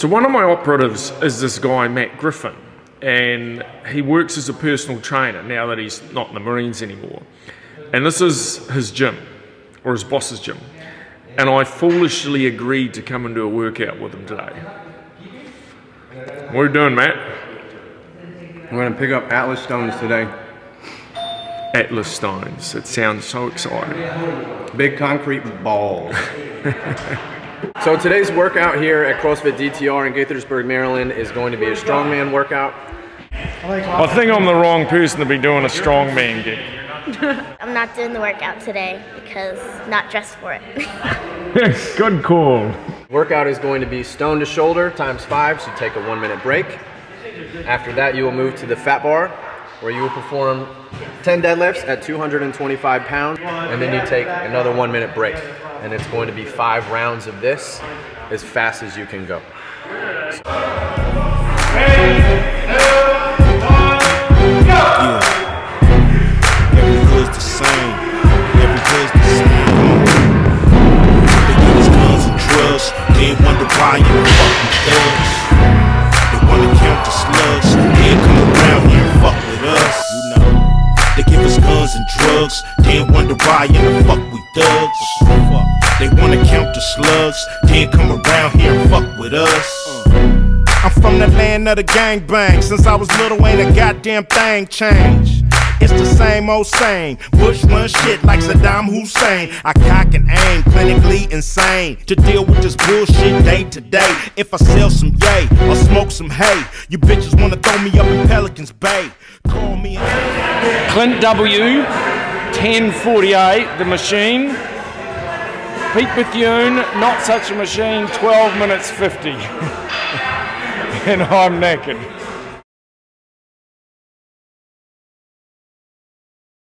So one of my operatives is this guy Matt Griffin, and he works as a personal trainer now that he's not in the Marines anymore. And this is his gym, or his boss's gym. And I foolishly agreed to come and do a workout with him today. What are you doing, Matt? I'm gonna pick up Atlas stones today. Atlas stones. It sounds so exciting. Big concrete balls. so today's workout here at CrossFit DTR in Gaithersburg, Maryland is going to be a strongman workout. I think I'm the wrong person to be doing a strongman gig. I'm not doing the workout today because not dressed for it. Good call. Workout is going to be stone to shoulder times five, so take a one minute break. After that, you will move to the fat bar, where you will perform 10 deadlifts at 225 pounds, and then you take another one minute break. And it's going to be five rounds of this as fast as you can go. Yeah. The same. Wonder why you the fuck we thugs. They wanna count the slugs. They come around here and fuck with us. I'm from the land of the gangbang. Since I was little, ain't a goddamn thing changed. It's the same old same. Bush run shit like Saddam Hussein. I cock and aim, clinically insane. To deal with this bullshit day to day. If I sell some yay or smoke some hay, you bitches wanna throw me up in Pelican's Bay. Call me. Clint W, 1048, the machine. Pete Bethune, not such a machine, 12 minutes 50. and I'm naked.